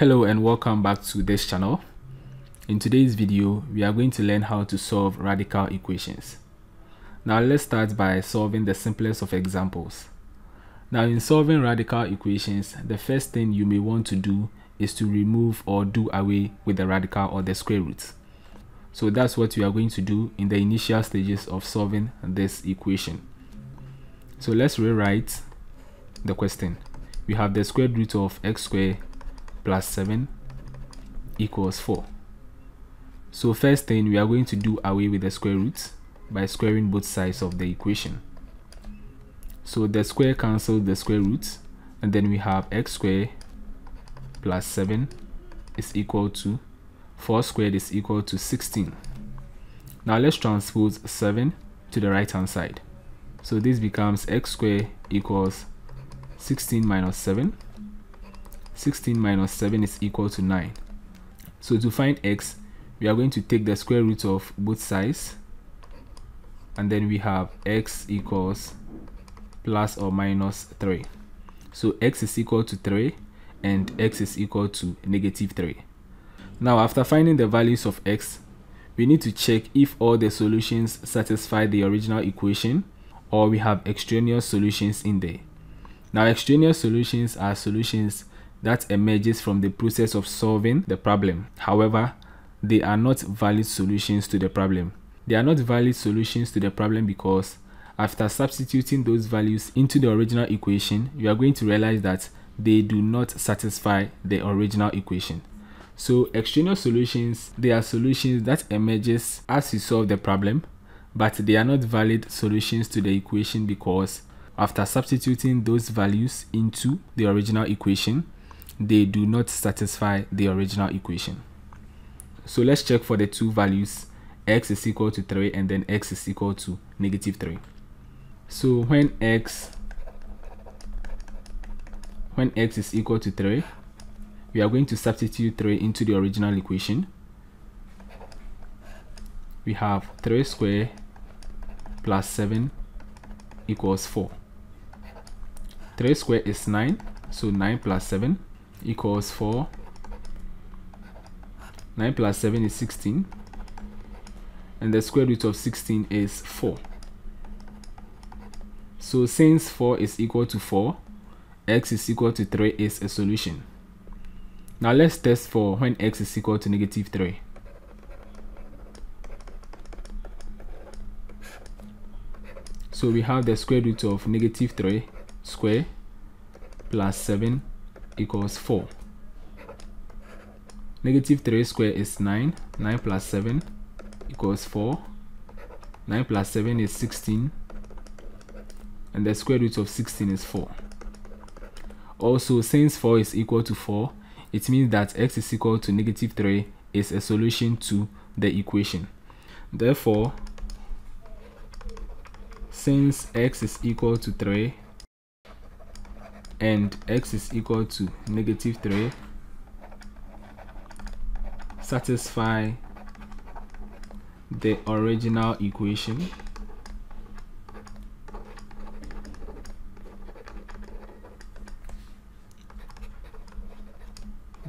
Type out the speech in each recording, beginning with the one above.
Hello and welcome back to this channel. In today's video, we are going to learn how to solve radical equations. Now let's start by solving the simplest of examples. Now in solving radical equations, the first thing you may want to do is to remove or do away with the radical or the square root. So that's what we are going to do in the initial stages of solving this equation. So let's rewrite the question. We have the square root of x squared plus 7 equals 4. So first thing, we are going to do away with the square root by squaring both sides of the equation. So the square cancels the square root and then we have x squared plus 7 is equal to 4 squared is equal to 16. Now let's transpose 7 to the right hand side. So this becomes x squared equals 16 minus 7 16 minus 7 is equal to 9. So to find x, we are going to take the square root of both sides. And then we have x equals plus or minus 3. So x is equal to 3 and x is equal to negative 3. Now after finding the values of x, we need to check if all the solutions satisfy the original equation or we have extraneous solutions in there. Now extraneous solutions are solutions that emerges from the process of solving the problem. However, they are not valid solutions to the problem. They are not valid solutions to the problem because after substituting those values into the original equation, you are going to realize that they do not satisfy the original equation. So extraneous solutions, they are solutions that emerges as you solve the problem, but they are not valid solutions to the equation because after substituting those values into the original equation, they do not satisfy the original equation. So let's check for the two values x is equal to 3 and then x is equal to negative 3. So when x when x is equal to 3, we are going to substitute 3 into the original equation. We have 3 squared plus 7 equals 4. 3 squared is 9, so 9 plus 7 equals 4 9 plus 7 is 16 and the square root of 16 is 4 so since 4 is equal to 4 x is equal to 3 is a solution. Now let's test for when x is equal to negative 3 so we have the square root of negative 3 square plus 7 equals 4. Negative 3 square is 9. 9 plus 7 equals 4. 9 plus 7 is 16. And the square root of 16 is 4. Also, since 4 is equal to 4, it means that x is equal to negative 3 is a solution to the equation. Therefore, since x is equal to 3, and x is equal to negative 3 satisfy the original equation.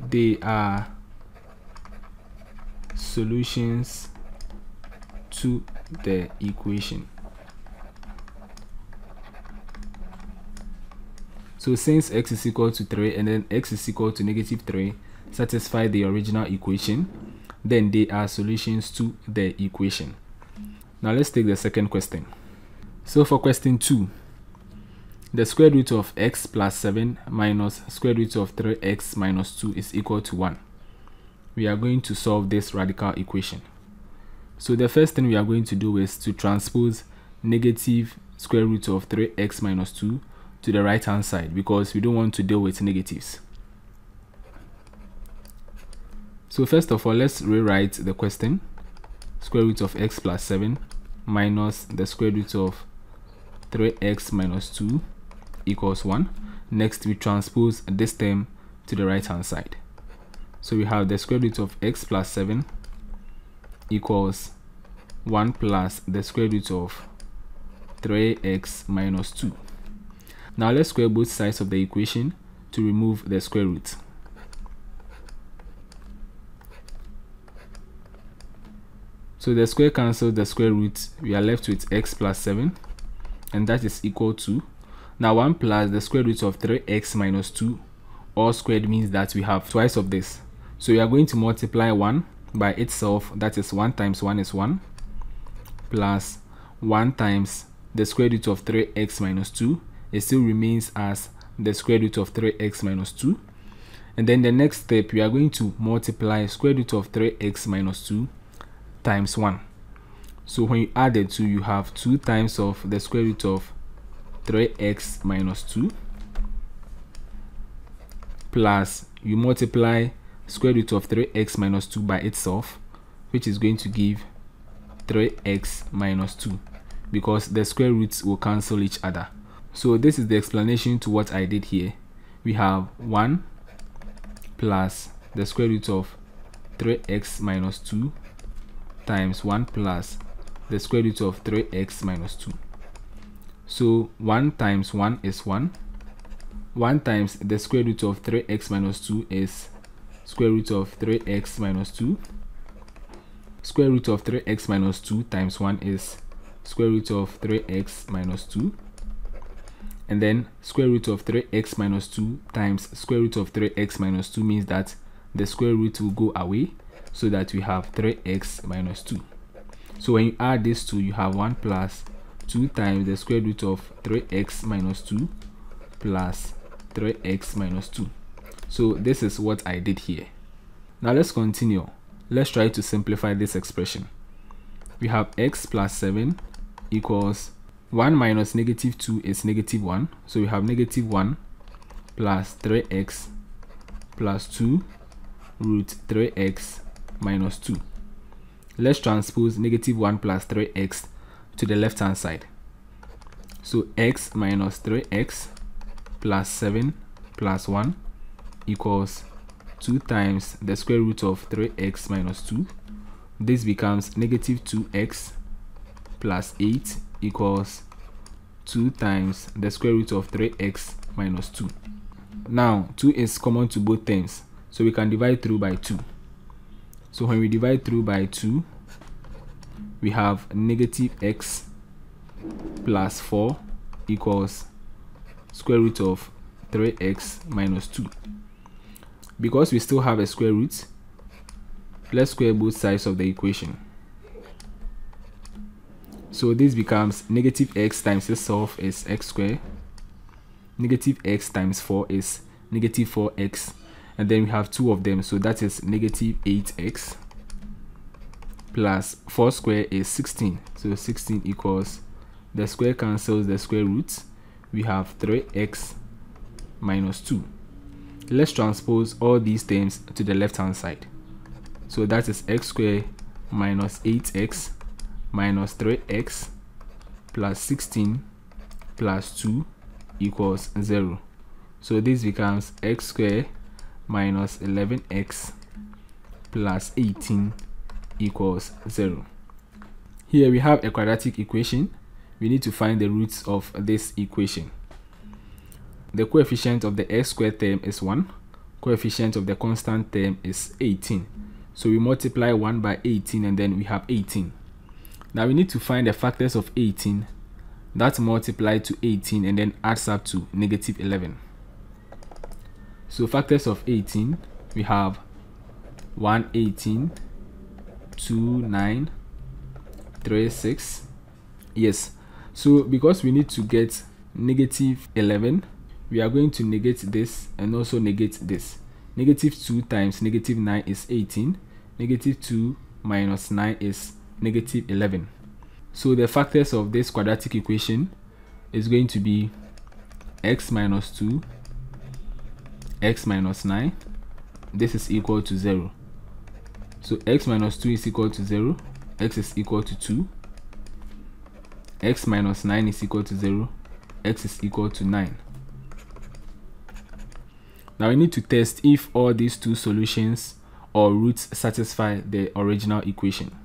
They are solutions to the equation So since x is equal to 3 and then x is equal to negative 3 satisfy the original equation, then they are solutions to the equation. Now let's take the second question. So for question 2, the square root of x plus 7 minus square root of 3x minus 2 is equal to 1. We are going to solve this radical equation. So the first thing we are going to do is to transpose negative square root of 3x minus 2 to the right hand side because we don't want to deal with negatives. So first of all, let's rewrite the question. Square root of x plus 7 minus the square root of 3x minus 2 equals 1. Next, we transpose this term to the right hand side. So we have the square root of x plus 7 equals 1 plus the square root of 3x minus 2. Now let's square both sides of the equation to remove the square root. So the square cancels the square root. We are left with x plus 7 and that is equal to now 1 plus the square root of 3x minus 2 all squared means that we have twice of this. So we are going to multiply 1 by itself that is 1 times 1 is 1 plus 1 times the square root of 3x minus 2 it still remains as the square root of 3x minus 2 and then the next step we are going to multiply square root of 3x minus 2 times 1 so when you add the 2 you have 2 times of the square root of 3x minus 2 plus you multiply square root of 3x minus 2 by itself which is going to give 3x minus 2 because the square roots will cancel each other so this is the explanation to what I did here. We have 1 plus the square root of 3x minus 2 times 1 plus the square root of 3x minus 2 so 1 times 1 is 1 1 times the square root of 3x minus 2 is square root of 3x minus 2 square root of 3x minus 2 times 1 is square root of 3x minus 2 and then square root of 3x minus 2 times square root of 3x minus 2 means that the square root will go away so that we have 3x minus 2 so when you add these two you have 1 plus 2 times the square root of 3x minus 2 plus 3x minus 2 so this is what I did here. Now let's continue. Let's try to simplify this expression. We have x plus 7 equals 1 minus negative 2 is negative 1 so we have negative 1 plus 3x plus 2 root 3x minus 2 let's transpose negative 1 plus 3x to the left hand side. So x minus 3x plus 7 plus 1 equals 2 times the square root of 3x minus 2 this becomes negative 2x plus 8 equals 2 times the square root of 3x minus 2 now 2 is common to both terms so we can divide through by 2 so when we divide through by 2 we have negative x plus 4 equals square root of 3x minus 2 because we still have a square root let's square both sides of the equation so this becomes negative x times itself is x squared negative x times 4 is negative 4x and then we have two of them. So that is negative 8x plus 4 square is 16 so 16 equals the square cancels the square roots we have 3x minus 2 let's transpose all these terms to the left hand side. So that is x squared minus 8x minus 3x plus 16 plus 2 equals 0 so this becomes x squared minus 11x plus 18 equals 0 here we have a quadratic equation we need to find the roots of this equation the coefficient of the x squared term is 1. Coefficient of the constant term is 18. So we multiply 1 by 18 and then we have 18. Now we need to find the factors of 18 that multiply to 18 and then adds up to negative 11. So factors of 18, we have 118, 2, 9, 3, 6. Yes, so because we need to get negative 11, we are going to negate this and also negate this. Negative 2 times negative 9 is 18. Negative 2 minus 9 is negative 11. So the factors of this quadratic equation is going to be x minus 2, x minus 9. This is equal to 0. So x minus 2 is equal to 0, x is equal to 2, x minus 9 is equal to 0, x is equal to 9. Now we need to test if all these two solutions or roots satisfy the original equation.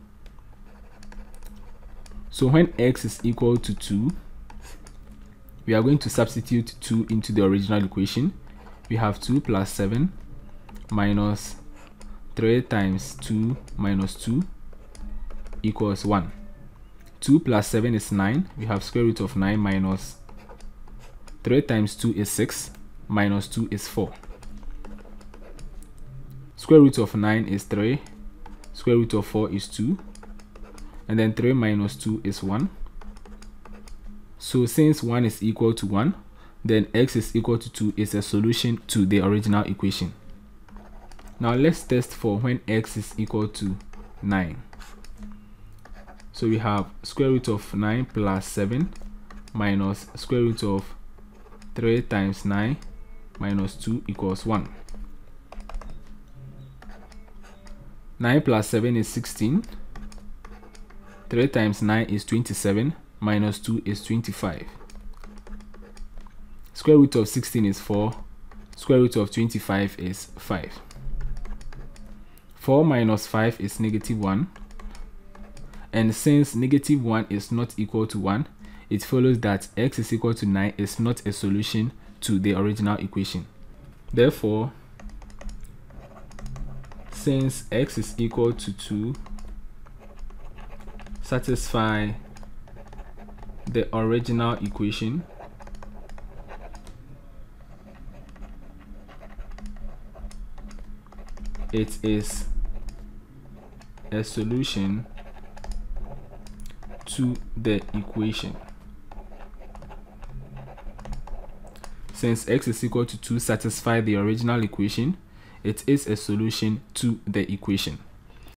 So when x is equal to 2, we are going to substitute 2 into the original equation. We have 2 plus 7 minus 3 times 2 minus 2 equals 1. 2 plus 7 is 9. We have square root of 9 minus 3 times 2 is 6 minus 2 is 4. Square root of 9 is 3. Square root of 4 is 2. And then 3 minus 2 is 1. So since 1 is equal to 1, then x is equal to 2 is a solution to the original equation. Now let's test for when x is equal to 9. So we have square root of 9 plus 7 minus square root of 3 times 9 minus 2 equals 1. 9 plus 7 is 16. 3 times 9 is 27 minus 2 is 25. Square root of 16 is 4. Square root of 25 is 5. 4 minus 5 is negative 1. And since negative 1 is not equal to 1, it follows that x is equal to 9 is not a solution to the original equation. Therefore, since x is equal to 2, satisfy the original equation it is a solution to the equation. Since x is equal to 2 satisfy the original equation, it is a solution to the equation.